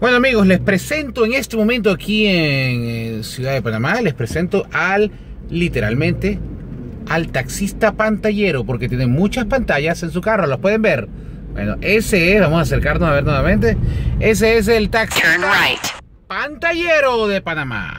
Bueno amigos, les presento en este momento aquí en eh, Ciudad de Panamá, les presento al, literalmente, al taxista pantallero, porque tiene muchas pantallas en su carro, ¿los pueden ver? Bueno, ese es, vamos a acercarnos a ver nuevamente, ese es el taxista pantallero de Panamá.